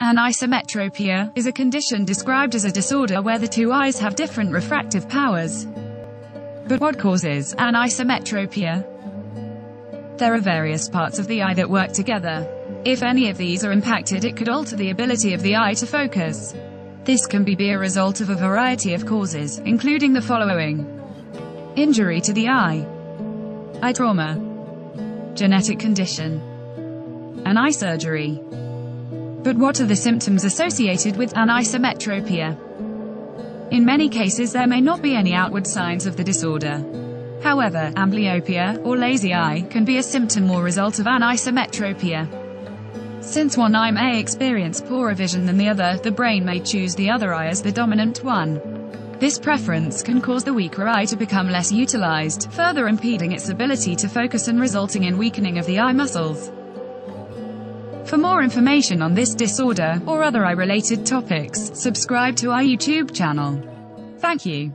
Anisometropia is a condition described as a disorder where the two eyes have different refractive powers. But what causes anisometropia? There are various parts of the eye that work together. If any of these are impacted it could alter the ability of the eye to focus. This can be a result of a variety of causes, including the following. Injury to the eye. Eye trauma. Genetic condition. An eye surgery. But what are the symptoms associated with anisometropia? In many cases there may not be any outward signs of the disorder. However, amblyopia, or lazy eye, can be a symptom or result of anisometropia. Since one eye may experience poorer vision than the other, the brain may choose the other eye as the dominant one. This preference can cause the weaker eye to become less utilized, further impeding its ability to focus and resulting in weakening of the eye muscles. For more information on this disorder, or other eye-related topics, subscribe to our YouTube channel. Thank you.